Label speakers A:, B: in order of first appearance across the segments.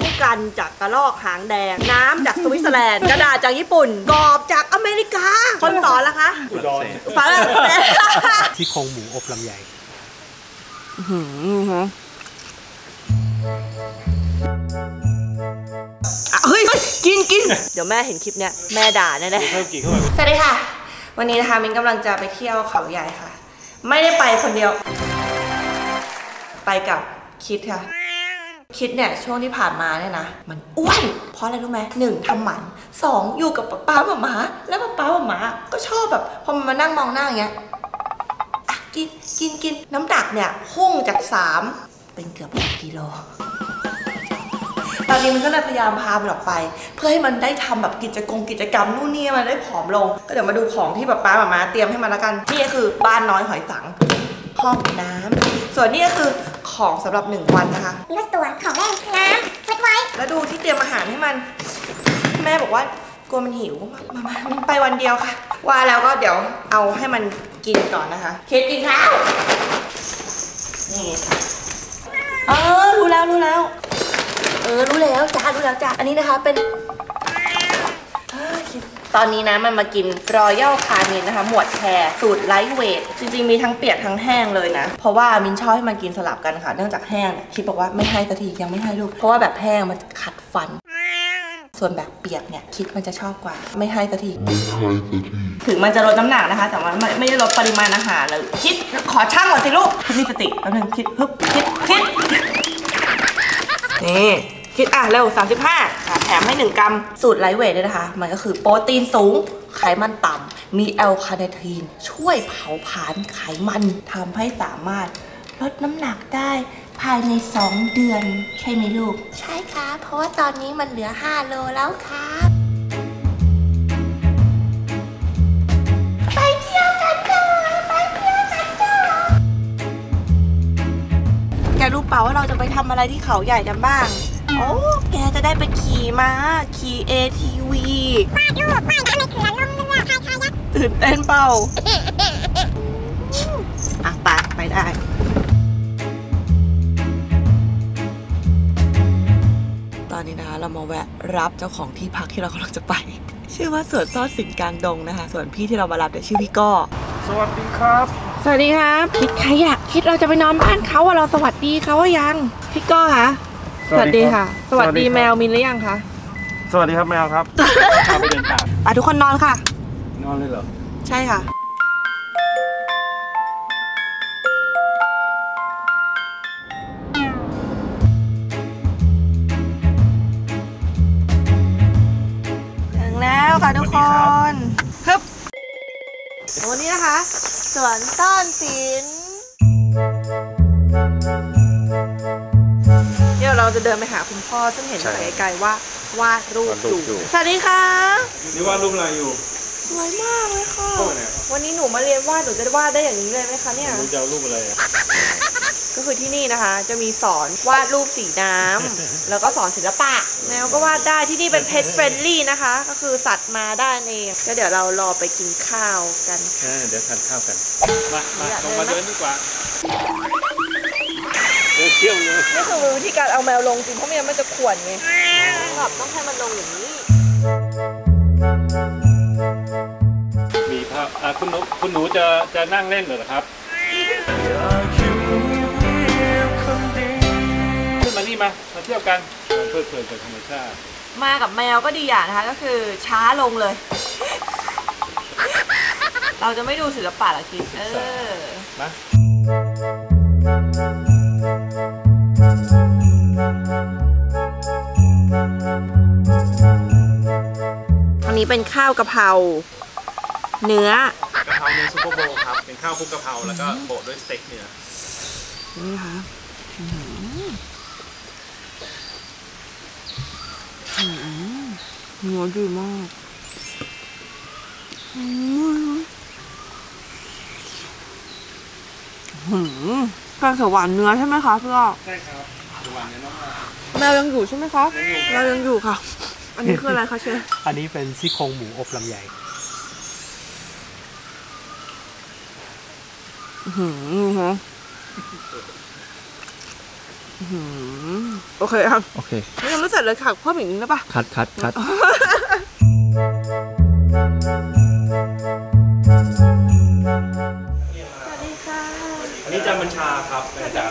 A: ผู้กันจากกระลอกหางแดง น้ำจากสวิตเซอร์แลนด์ กระดาษจากญี่ปุ่น กรอบจากอเมริกา คนสอนล่ะคะ
B: อุดร
A: ฝรั่งเศส
B: ที่โครงหมูอบลำไย
A: อะเฮ้ยเฮ้ยกินกิน เดี๋ยวแม่เห็นคลิปเนี้ย แม่ด่าแน่
B: เพิ่มกี่เข้าไป
A: ๆสวัสดีค่ะ วันนี้นะคะมินกำลังจะไปเที่ยวเขาใหญ่ค่ะ ไม่ได้ไปคนเดียว ไปกับคิดค่ะคิดเนี่ยช่วงที่ผ่านมาเนี่ยนะมันอ้วนเพราะอะไรรู้ไหมหนึ่งทำหมันสองอยู่กับป๊าป๊าหมาแล้วป๊าป๊าหมาก็ชอบแบบพอมันมานั่งมองหน้าอย่างเงี้ยกินกินกินน้ำหนักเนี่ยพุ่งจากสามเป็นเกือบหกกิโลตอนนี้มันก็เลยพยายามพามันออกไป เพื่อให้มันได้ทำแบบกิจกรรมกิจกรรมนู่นนี่มันได้ผอมลง ก็เดี๋ยวมาดูของที่ป๊าป๊าหมาเตรียมให้มันแล้วกันนี่คือบ้านน้อยหอยสังห้องน้ำส่วนนี่ก็คือ ของสำหรับหนึ่งวันนะคะ
C: มีรถตัวของเล่นน้ำเช็ดไว้
A: แล้วดูที่เตรียมอาหารให้มัน แม่บอกว่ากลัวมันหิว มามามันไปวันเดียวค่ะ ว่าแล้วก็เดี๋ยวเอาให้มันกินก่อนนะคะ เคสกินข้าวนี่ค่ะเออรู้แล้วรู้แล้ว เออรู้แล้วจ้ารู้แล้วจ้าอันนี้นะคะเป็นเอ้ย ตอนนี้นะมันมากินRoyal Canin นะคะ หมวด care สูตร light weight จริงๆ มีทั้งเปียกทั้งแห้งเลยนะ เพราะว่ามินชอบให้มันกินสลับกันค่ะ เนื่องจากแห้งเนี่ยคิดบอกว่าไม่ให้สักทียังไม่ให้ลูก เพราะว่าแบบแห้งมันขัดฟันส่วนแบบเปียกเนี่ยคิดมันจะชอบกว่า ไม่ให้สักทีถึงมันจะลดน้ำหนักนะคะ แต่ว่าไม่ไม่ได้ลดปริมาณอาหารเลยคิดขอชั่งก่อนสิลูกมีสติแป๊บนึงคิดฮึบคิดคิดนี่ คิดอะเร็ว 35อะแถมให้ 1 กรัม สูตร light weight ด้วยนะคะ มันก็คือโปรตีนสูง ไขมันต่ำ มี L-Carnitine ช่วยเผาผลาญไขมันทำให้สามารถลดน้ำหนักได้ภายใน 2 เดือน ใช่ไหมลูก ใช่ครับเพราะว่าตอนนี้มันเหลือ 5 โลแล้วครับ ไปเที่ยวกันเถอะไปเที่ยวกันเถอะแกรู้เปล่าว่าเราจะไปทำอะไรที่เขาใหญ่กันบ้าง โอ้ แกจะได้ไปขี่ม้า ขี่ ATV
C: วาดรูปวาดแล้วในเขื่อนลงเรือพายคายัก
A: ตื่นเต้นเปล่า อะไปไปได้ตอนนี้นะคะเรามาแวะรับเจ้าของที่พักที่เรากำลังจะไป ชื่อว่าสวนซ่อนสินกลางดงนะคะ ส่วนพี่ที่เรามารับเนี่ยชื่อพี่ก้อ
B: สวัสดีครับ
A: สวัสดีครับคิดใครอะคิดเราจะไปนอนบ้านเขาอะเราสวัสดีเขาว่ายัง พี่ก้อคะ
B: สวัสดีค่ะ
A: สวัสดี
B: สวัสดีครับ
A: แมวมินหรือยังคะ
B: สวัสดีครับแมวครับพาไปเดินป่า
A: อะทุกคนนอนค่ะ
B: นอนเลยเหรอ
A: ใช่ค่ะ ถึงแล้วค่ะทุกคนฮึบวันนี้นะคะ สวนซ่อนศิลป์ เดี๋ยวเราจะเดินไปหาคุณพ่อซึ่งเห็น
B: ใช่
A: ไกลๆว่าวาดรูป
B: วาดรูป
A: อ
B: อยู่
A: ยู่สวัสดีค่ะ
B: นี่ว่ารูปอะไรอยู่
A: สวยมากเลยค่ะ
B: โอ้ยเนี่ย
A: วันนี้หนูมาเรียนวาดหนูจะวาดได้อย่างนี้เลยไหมคะเนี่ย
B: รู้จะเอารูปอะไรอะ
A: ก็คือที่นี่นะคะ จะมีสอนวาดรูปสีน้ำ แล้วก็สอนศิลปะ แมวก็วาดได้ที่นี่เป็นเพ t เฟรนลี่นะคะ ก็คือสัตว์มาได้เองก็เดี๋ยวเรารอไปกินข้าวกัน
B: อ่าเดี๋ยวทานข้าวกัน มามา
A: อยาก
B: ล
A: เดิน
B: งมา
A: ไหม
B: เดินดีกว่า เดินเที่ยวเลย
A: นี่คือวิธีการเอาแมวลงจริงเพราะไม่งั้นมันจะข่วนไงแบบต้องให้มันลงอย่างนี้
B: มีภาพอ่าคุณหนูคุณหนูจะจะนั่งเล่นเหรอครับขึ้นมานี่มา มาเที่ยวกันมาเพลิดเพลินกับธรรมชาติ
A: มากับแมวก็ดีอย่างนะคะก็คือช้าลงเลย เราจะไม่ดูศิลปะหรอคิดเออ
B: มา
A: นนี้เป็นข้าวกะเพราเนื้อ
B: กะเพราเนื้อซุปเปอร์โบว์ครับ เป็นข้าวคลุกกะเพราแล้วก็โปะด้วยสเต็กเนื้อ
A: นี่นะคะอื้อหืออื้อหือเนื้อดีมากอื้อหือแกงเขียวหวานเนื้อใช่ไหมคะพี่อ้อ
B: ใช่ครับระหว่างนี้น้องมา
A: แมวยังอยู่ใช่ไหมคะแมวยังอยู่ค่ะ อันนี้คืออะไรคะเชฟ
B: อันนี้เป็นซี่โครงหมูอบลำไย
A: อื้อหือโอเคครับ
D: โอเค
A: ยังไม่เสร็จเลยค่ะเพิ่มอีกนิดได้ปะ
D: คัดคัดคัด
B: อันนี้อาจารย์บัญชาครับเป็นอาจาร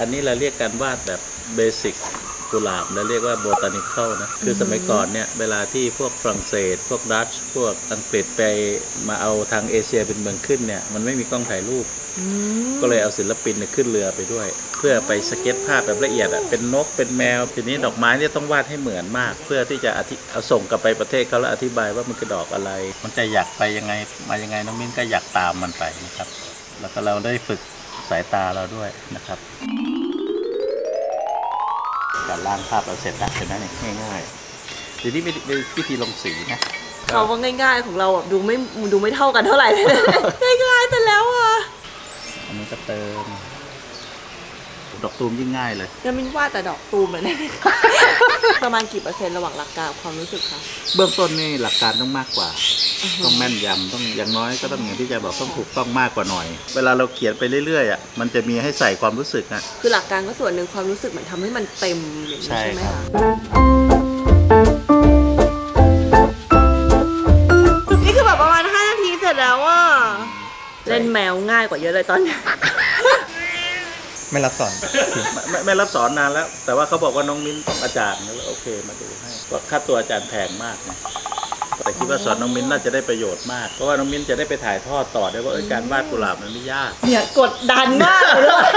E: อันนี้เราเรียกการวาดแบบเบสิกกุหลาบเราเรียกว่าโบตานิคอลนะ คือสมัยก่อนเนี่ย เวลาที่พวกฝรั่งเศส พวกดัตช์พวกอังกฤษไปมาเอาทางเอเชียเป็นเมืองขึ้นเนี่ย มันไม่มีกล้องถ่ายรูป ก็เลยเอาศิลปินเนี่ยขึ้นเรือไปด้วย เพื่อไปสเก็ตภาพแบบละเอียดอะเป็นนกเป็นแมวทีนี้ดอกไม้เนี่ยต้องวาดให้เหมือนมาก เพื่อที่จะเอาส่งกลับไปประเทศเขาแล้วอธิบายว่ามันคือดอกอะไร มันจะอยากไปยังไงมายังไงน้องมิ้นก็อยากตามมันไปนะครับแล้วก็เราได้ฝึก สายตาเราด้วยนะครับ การล่างภาพเราเสร็จแล้วเห็นไหมเนี่ยง่ายๆทีนี้ไม่ไม่วิธีลงสีนะ
A: เขาว่าง่าย ๆ ของเราแบบดูไม่ดูไม่เท่ากันเท่าไหร่เลยง่ายๆแต่แล้วอะ
E: อันนี้ก็เติม ดอกตูมยิ่งง่ายเลย
A: ยังมินว่าแต่ดอกตูมเลยนะ ประมาณกี่เปอร์เซ็นต์ระหว่างหลักการกับความรู้สึกคะ
E: เบื้องต้นนี่หลักการต้องมากกว่า ต้องแม่นยำต้องอย่างน้อยก็ต้องอย่างที่แจบอกต้องถูกต้องมากกว่าหน่อย เวลาเราเขียนไปเรื่อยๆอะมันจะมีให้ใส่ความรู้สึกนะ
A: คือหลักการก็ส่วนหนึ่งความรู้สึกเหมือนทำให้มันเต็มอย่างนี้
E: ใช่
A: ใช่ไหม
E: ครั
A: คะ
E: บ
A: นี่คือแบบประมาณ5นาทีเสร็จแล้วอะเล่นแมวง่ายกว่าเยอะเลยตอนนี้
D: ไม่รับสอน
E: ไม่ไม่ไม่รับสอนนานแล้ว แต่ว่าเขาบอกว่าน้องมิ้นต้องอาจารย์แล้วโอเคมาดูให้ว่าค่าตัวอาจารย์แพงมากนะแต่คิดว่าสอนน้องมิ้นน่าจะได้ประโยชน์มาก เพราะว่าน้องมิ้นจะได้ไปถ่ายทอดต่อได้ว่าเออการวาดกุหลาบมันไม่ยาก
A: เนี่ยกดดันมากเลย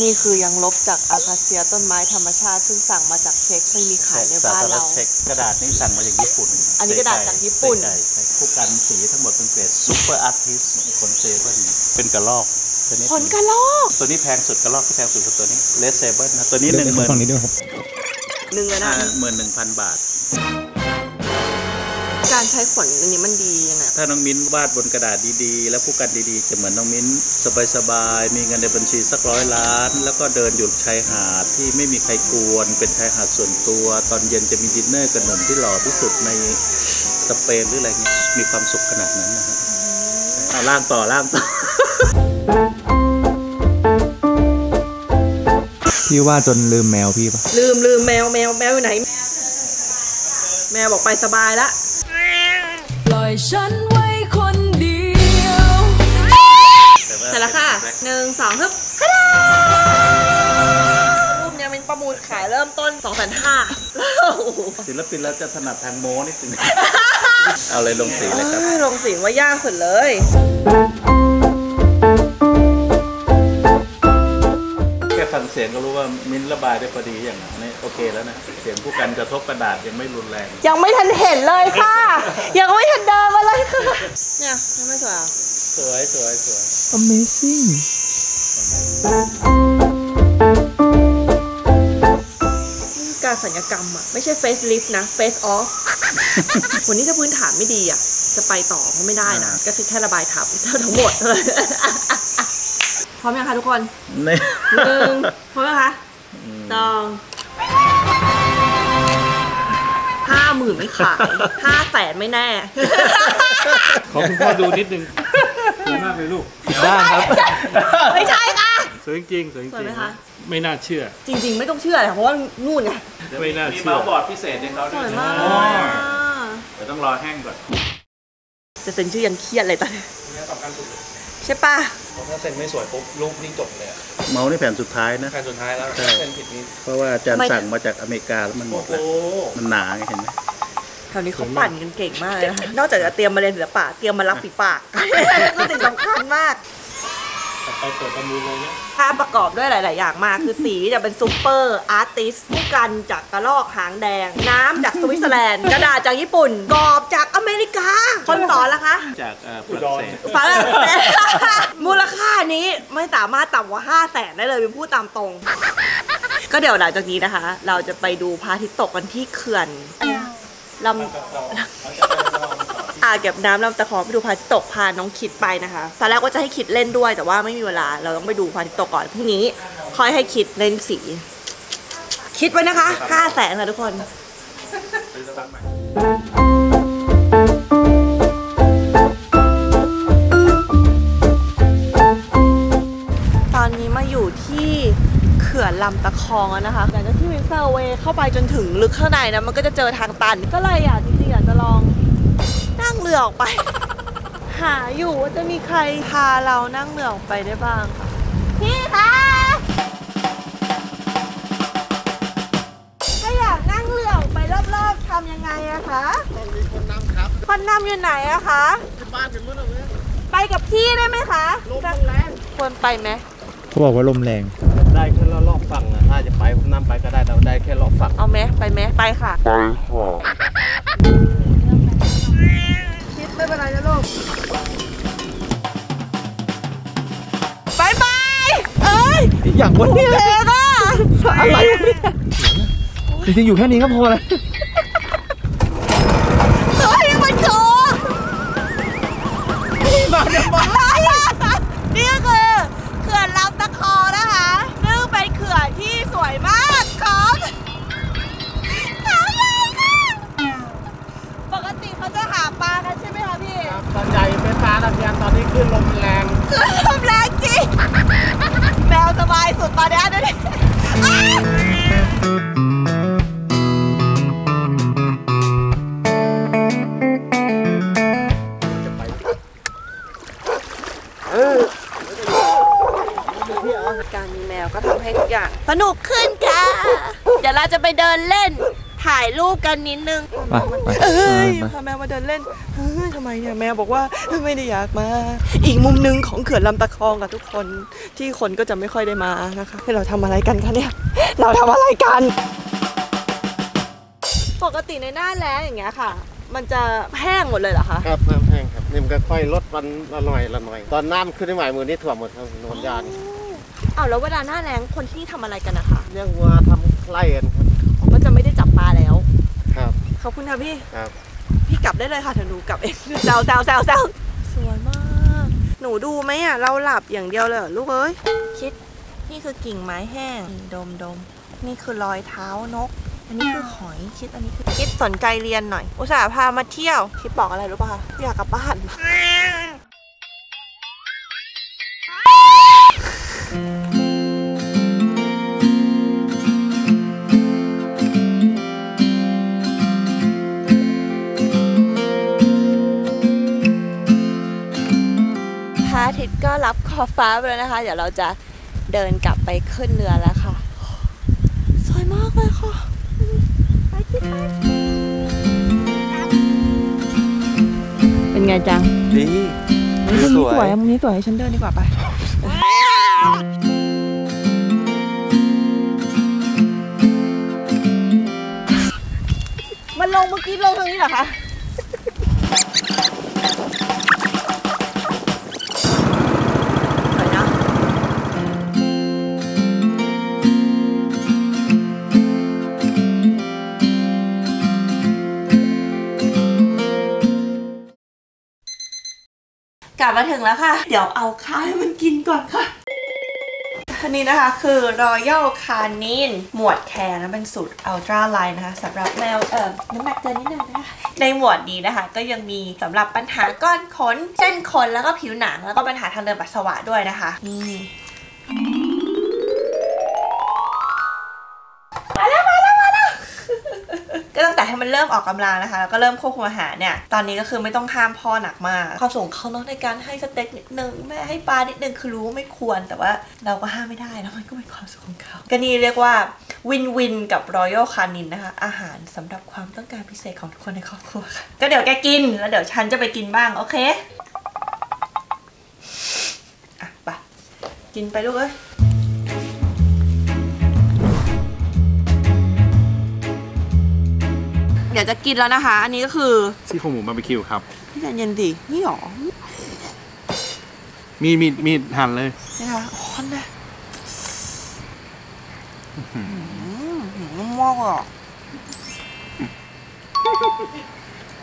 A: นี่คือยางลบจาก acacia ต้นไม้ธรรมชาติ ซึ่งสั่งมาจากเช็กไม่มีขายในบ้านเรา
E: เช็คกระดาษนี่สั่งมาจากญี่ปุ่น
A: อันนี้กระดาษจากญี่ปุ่น
E: ใช่ใช่พู่กันสีทั้งหมดเป็นเกรด super artist ขน sable เป็นกระรอก ตัวนี้
A: ขนกระรอก
E: ตัวนี้แพงสุดกระรอกที่แพงสุดคือตัวนี้ red sable นะตัวนี้หนึ่งหมื่น
D: ฝั่งนี้ด้วยครับ
A: หนึ่งเลยนะ
E: หมื่นหนึ่งพันบาท
A: การใช้ขนอันนี้มันดียังไง
E: ถ้าน้องมิ้นวาดบนกระดาษดีๆ แล้วผู้กันดีๆ จะเหมือนน้องมิ้นสบายๆมีเงินในบัญชีสักร้อยล้าน แล้วก็เดินอยู่ชายหาดที่ไม่มีใครกวนเป็นชายหาดส่วนตัว ตอนเย็นจะมีดินเนอร์กับหนุ่มที่หล่อที่สุดในสเปนหรืออะไรเงี้ยมีความสุขขนาดนั้นนะฮะเอาล่างต่อล่างต่อ
D: พี่ว่าจนลืมแมวพี่ปะ
A: ลืมลืมแมวแมวแมวอยู่ไหน แมวบอกไปสบายละ
F: ปล่อยฉันไว้คนเดียว
A: เสร็จแล้วค่ะหนึ่งสองฮึบรูปเนี้ยเป็นประมูลขายเริ่มต้น2 5 0 0 0
E: ศิลปินเราจะถนัดทางโม้นิดนึงเอาเลยลงสีเลยครับ
A: ลงสีว่ายากสุดเลย
E: ฟังเสียงก็รู้ว่ามิ้นระบายได้พอดีอย่างนั้นนี่โอเคแล้วนะเสียงผู้กันกระทบกระดาษยังไม่รุนแรง
A: ยังไม่ทันเห็นเลยค่ะ ยังไม่ทันเดินมาเลยค่ะ เนี่ยยังไม่สวยอะ
E: สวยสวยสวย
D: Amazing
A: การสัญญกรรมอะ ไม่ใช่เฟซลิฟต์นะเฟซออฟวันนี้ถ้าพื้นฐานไม่ดีอะ จะไปต่อก็ไม่ได้นะ ก็คือแค่ระบายทับเท่าทั้งหมดเลยพ ร้อมยังคะทุกคน
E: นี่
A: หนึ่งพร้อมไหมคะสองห้าหมื่นไม่ขายห้าแสนไม่แน่
B: ขอคุณพ่อดูนิดนึงสวยมากเลยลูก
D: ผิดด้านครับ
A: ไม่ใช่ค่ะ
B: สวยจริงๆสวยจ
A: สวย
B: ริ
A: ไหม
B: ง
A: คะ
B: ๆไม่น่าเชื่อ
A: จริง ๆ ไม่ต้องเชื่อเลยค่ะเพราะว่านู่นไง
B: ไม่น่า
E: มี
B: เชื่อ
E: เมาส์บอร์ดพิเศษให้เขา
A: ส
E: ด้ว
A: วยย
E: นะ
A: มาก
E: อ๋อ
A: เลยอะ
E: เดี๋ยวต้องรอแห้งก่อน
A: จะเซ็นชื่อยังเครียดเลยตอนนี้ใช่ปะ
G: ถ้าเซ็นไม่สวยปุ๊บรูปนี่จบเลยอะ
E: เมาส์นี่แผ่นสุดท้ายนะ
G: แผ่นสุดท้ายแล้ว
E: ใช่
G: เซ็นผิดนี่
E: เพราะว่าอาจารย์สั่งมาจากอเมริกาแล้วมันหมดแล้ว
G: โอ้
E: มันหนาไงเห็นไหม
A: แถวนี้เขาปั่นกันเก่งมากเลยนะคะนอกจากจะเตรียมมาเรียนศิลปะเตรียมมารับฝีปาก ก็สิ่งสำคัญมาก
B: ไปเปิดประมูลเลยนะ
A: ภาพประกอบด้วยหลาย ๆ อย่างมาก คือสีจะเป็น super artist พู่กันจากกระรอกหางแดง น้ำจากสวิตเซอร์แลนด์ กระดาษจากญี่ปุ่น กรอบจากอเมริกา คนสอนล่ะคะ
E: จากเอ่อฝรั่งเศส
A: ฝรั่งเศส มูลค่านี้ไม่สามารถต่ำกว่า5 0 0แสนได้เลยเป็นพูดตามตรง ก็เดี๋ยวหลังจากนี้นะคะ เราจะไปดูพระอาทิตย์ตกกันที่เขื่อนลำอ่าาเก็บน้ำลำตะคองไปดูพระอาทิตย์ตกพาน้องคิดไปนะคะตอนแรกก็จะให้คิดเล่นด้วยแต่ว่าไม่มีเวลาเราต้องไปดูพระอาทิตย์ตกก่อนพรุ่งนี้ค่อยให้คิดเล่นสี คิดไว้นะคะห้าแสนค่ะทุกคนตอนนี้มาอยู่ที่
E: เขื่อนลำ
A: ตะคองนะคะหลังจากที่วินเซอร์เวย์เข้าไปจนถึงลึกข้างในนะมันก็จะเจอทางตันก็เลยอยากจริงๆอยากจะลอง เรือออกไป หาอยู่ว่าจะมีใครพาเรานั่งเรือออกไปได้บ้างค่ะพี่คะถ้าอยากนั่งเรือออกไปรอบๆทำยังไงอะคะต้องมีคนนำครับคนนำอยู่ไหนอะคะบ้านถึงมื้อเลยไปกับพี่ได้ไหมคะลมแรงควรไปไหม
D: เขาบอกว่าลมแรง
G: ได้แค่รอบฝั่งนะถ้าจะไปผมนั่งไปก็ได้แต่ว่าได้แค่รอบฝั่ง
A: เอาไหมไปไหมไปค่ะไปค่ะคิดไม่ เป็นไรนะลูกบายบายเอ้ย
D: อย่างวัน
A: พี่เล็กอะ
D: อะไรวะเนี่ยจริงๆอยู่แค่นี้ก็พอแล้ว
A: กา
G: ร
A: มีแมวก็ทำให้ทุกอย่าง สนุกขึ้นค่ะ เดี๋ยวเราจะไปเดินเล่น ถ่ายรูปกันนิดนึง
D: ไปไป
A: เอ้ย
D: ไป
A: พาแมวมาเดินเล่นเฮ้ยทำไมเนี่ยแมวบอกว่าไม่ได้อยากมา อีกมุมหนึงของเขื่อนลำตะคองกับทุกคนที่คนก็จะไม่ค่อยได้มานะคะให้เราทำอะไรกันคะเนี่ย เราทำอะไรกัน ปกติในหน้าแล้งอย่างเงี้ยค่ะ มันจะแห้งหมดเลยเหรอคะ
G: ครับน้ำแห้งครับนี่มันก็ค่อยลดวันละหน่อยละหน่อย ตอนน้ำขึ้นได้ใหม่มือนี้ถ่วมหมดครับนวนยาง
A: อ้าวแล้วเวลาหน้าแล้งคนที่นี่ทำอะไรกันนะคะ
G: เลี้ยงวัวทำไร่กันครับ
A: ผมก็จะไม่ได้จับปลาแล้ว
G: ครับ
A: ขอบคุณค่ะพี่
G: ครับ
A: พี่กลับได้เลยค่ะเดี๋ยวหนูกลับเองแซวแซวแซวแซวสวยมาก หนูดูไหมอะ เราหลับอย่างเดียวเลยเหรอลูกเอ้ย คิด นี่คือกิ่งไม้แห้ง ดมดม นี่คือรอยเท้านก อันนี้คือหอยคิดอันนี้คือคิดสนใจเรียนหน่อย อุตส่าห์พามาเที่ยวคิดบอกอะไรรู้ป่ะคะอยากกลับบ้านพระอาทิตย์ก็รับขอบฟ้าไปแล้วนะคะ เดี๋ยวเราจะเดินกลับไปขึ้นเรือแล้ว ไงจัง
D: ดี
A: มุมนี้สวยมุมนี้สวยฉันเดินดีกว่าไปมันลงเมื่อกี้ลงทางนี้เหรอคะ ลับมาถึงแล้วค่ะ เดี๋ยวเอาข้าวให้มันกินก่อนค่ะอันนี้นะคะคือ Royal Canin หมวดแคร์นะเป็นสูตร Ultra Line นะคะสำหรับแมวเอ่อน้ำหนักเกินนิดนึงนะคะในหมวดนี้นะคะ ก็ยังมีสำหรับปัญหาก้อนขน เส้นขนแล้วก็ผิวหนังแล้วก็ปัญหาทางเดินปัสสาวะด้วยนะคะนี่ ให้มันเริ่มออกกำลังนะคะ แล้วก็เริ่มควบคุมอาหารเนี่ย ตอนนี้ก็คือไม่ต้องห้ามพ่อหนักมากความสูงเขาเนาะในการให้สเต็กนิดนึงแม่ให้ปลานิดนึงคือรู้ว่าไม่ควร แต่ว่าเราก็ห้ามไม่ได้แล้วมันก็เป็นความสุขของเขาก็นี่เรียกว่าวินวินกับรอยัลคานินนะคะ อาหารสำหรับความต้องการพิเศษของทุกคนในครอบครัวค่ะ ก็เดี๋ยวแกกินแล้วเดี๋ยวฉันจะไปกินบ้าง โอเค อะไปกินไปลูกเอ้ย ดี๋ยวจะกินแล้วนะคะ อันนี้ก็คือ
B: ซี่โครงหมูบาร์บีคิวครับ
A: พี่ใจเย็นดินี่หรอ
B: มีมีมีหั่นเลย
A: นี่นะคะอ๋อนะอืมนุ่มมากอะ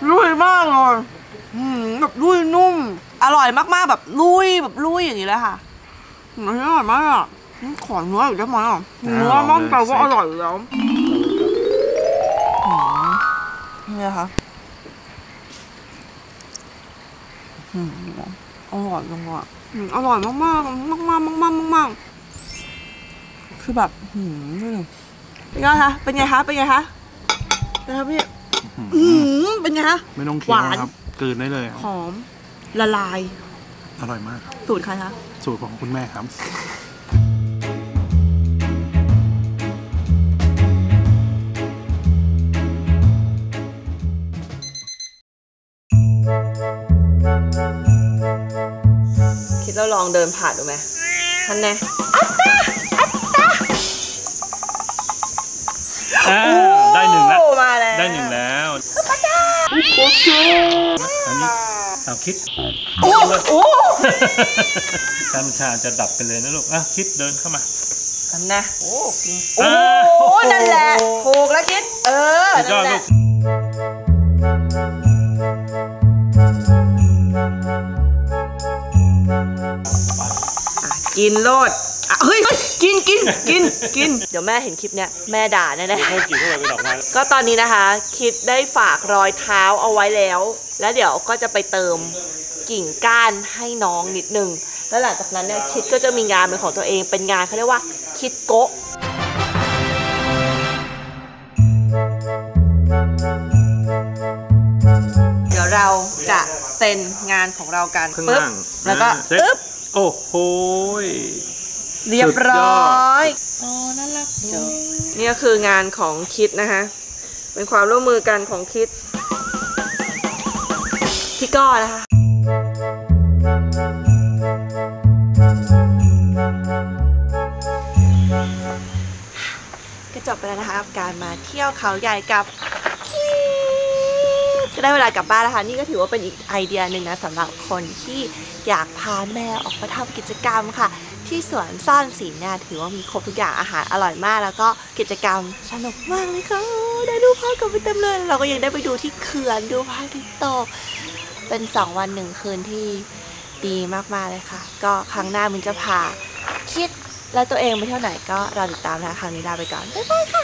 A: ลุยมากเลยอืมแบบลุยนุ่ม อร่อยมากๆแบบลุยแบบลุยอย่างนี้เลยค่ะอืมอันนี้อร่อยมากอะอืมขอเนื้ออีกได้ไหมอะเนื้อมั่นใจว่าอร่อยอยู่แล้วอืม นี่นะคะอืมอร่อยจังอะอืมอร่อยมากๆมากๆมากๆมากๆคือแบบหืมเป็นไงคะเป็นไงคะเป็นไงคะนะครับพี่อืมเป็นไงคะ
D: ไม่ต้องเคี้
A: ห
D: ยว
A: วาน
D: นะครับกลืนได้เลย
A: หอมละลาย
D: อร่อยมาก
A: สูตรใครคะ
D: สูตรของคุณแม่ครับ
A: เดินผ่านดูไหมท่านแน่
B: อ่าได้หนึ่งแล้ว
A: โอ้มาแล้ว
B: ได้หนึ่งแล้วอันนี้เอาคิด
A: โอ้โอ้
B: การบัญชาจะดับไปเลยนะลูกอะคิดเดินเข้ามา
A: ท่านแน่โอ้โอ้
B: อ่า
A: นั่นแหละถูกแล้วคิด เออ
B: สุดย
A: นั่
B: อด
A: นแห
B: ลู
A: ละ
B: ก
A: กินโลดอะเฮ้ยเฮ้ยกินกินกินกิน เดี๋ยวแม่เห็นคลิปเนี้ยแม่ด่าแน่ๆ
B: ให้กี่เท่าไหร่ไปดอกไม้
A: ก็ตอนนี้นะคะ คิดได้ฝากรอยเท้าเอาไว้แล้ว แล้วเดี๋ยวก็จะไปเติมกิ่งก้านให้น้องนิดนึง แล้วหลังจากนั้นเนี่ยคิดก็จะมีงานเป็นของตัวเองเป็นงานเขาเรียกว่าคิดโกะ เดี๋ยวเราจะเซ็นงานของเรากัน
B: ข้าง
A: ปึ๊บ
B: ล่าง
A: แล้วก็
B: อ่าเซ็ต
A: ปึ๊บ
B: โอ้โหย
A: เรียบร้อย
B: สุด
A: นี่ก็คืองานของคิดนะคะ เป็นความร่วมมือกันของคิด พี่ก้อนะคะก็จบไปแล้วนะคะกับการมาเที่ยวเขาใหญ่กับคิดก็ ได้เวลากลับบ้านแล้วค่ะ นี่ก็ถือว่าเป็นอีกไอเดียหนึ่งนะสำหรับคนที่อยากพาแม่ออกมาทำกิจกรรมค่ะ ที่สวนซ่อนสีเนี่ยถือว่ามีครบทุกอย่างอาหารอร่อยมาก แล้วก็กิจกรรมสนุกมากเลยค่ะได้ดูภาพกันไปเต็มเลย เราก็ยังได้ไปดูที่เขื่อนดูพระอาทิตย์ตกเป็นสองวันหนึ่งคืนที่ดีมากๆเลยค่ะ ก็ครั้งหน้ามินจะพาคิดและตัวเองไปเที่ยวไหนก็รอติดตามนะคะครั้งนี้ลาไปก่อนบ๊ายบายค่ะ